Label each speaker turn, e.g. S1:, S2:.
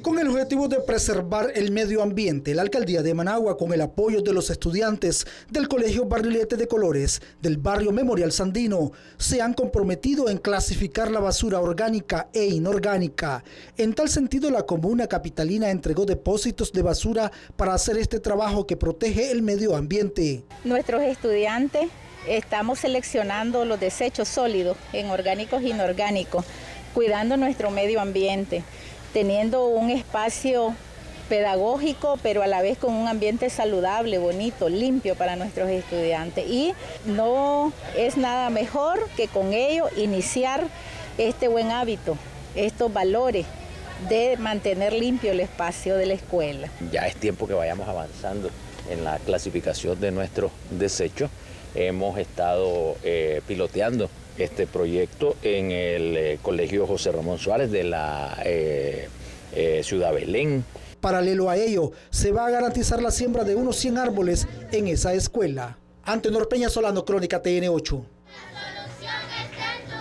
S1: Con el objetivo de preservar el medio ambiente, la alcaldía de Managua, con el apoyo de los estudiantes del Colegio Barrilete de Colores del barrio Memorial Sandino, se han comprometido en clasificar la basura orgánica e inorgánica. En tal sentido, la comuna capitalina entregó depósitos de basura para hacer este trabajo que protege el medio ambiente.
S2: Nuestros estudiantes estamos seleccionando los desechos sólidos en orgánicos e inorgánicos, cuidando nuestro medio ambiente, teniendo un espacio pedagógico, pero a la vez con un ambiente saludable, bonito, limpio para nuestros estudiantes. Y no es nada mejor que con ello iniciar este buen hábito, estos valores de mantener limpio el espacio de la escuela.
S3: Ya es tiempo que vayamos avanzando en la clasificación de nuestros desechos. Hemos estado eh, piloteando este proyecto en el eh, Colegio José Ramón Suárez de la eh, Ciudad Belén.
S1: Paralelo a ello, se va a garantizar la siembra de unos 100 árboles en esa escuela. Antenor Peña Solano, Crónica TN8.